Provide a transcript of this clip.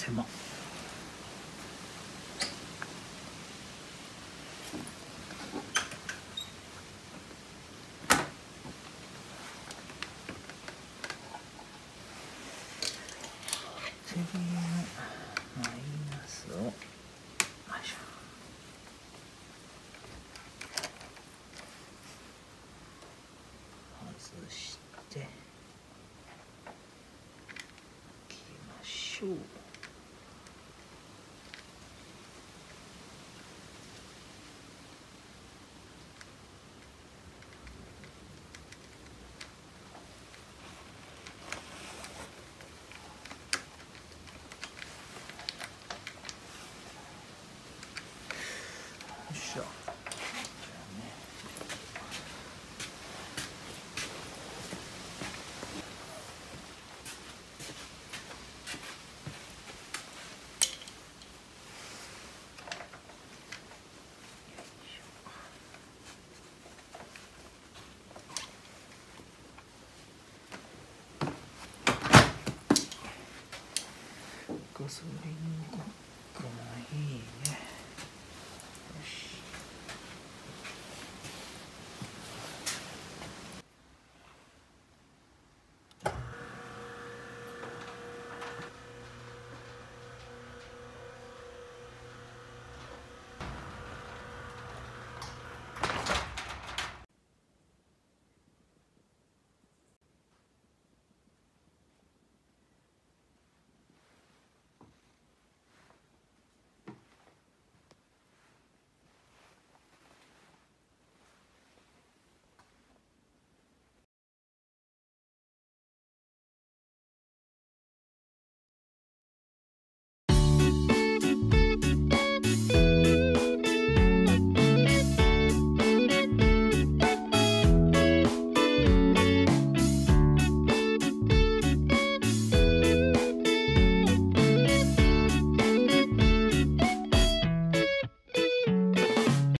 手間セリのマイナスをよいしょ。外していきましょう。ガ。ソリンごっこもいいね。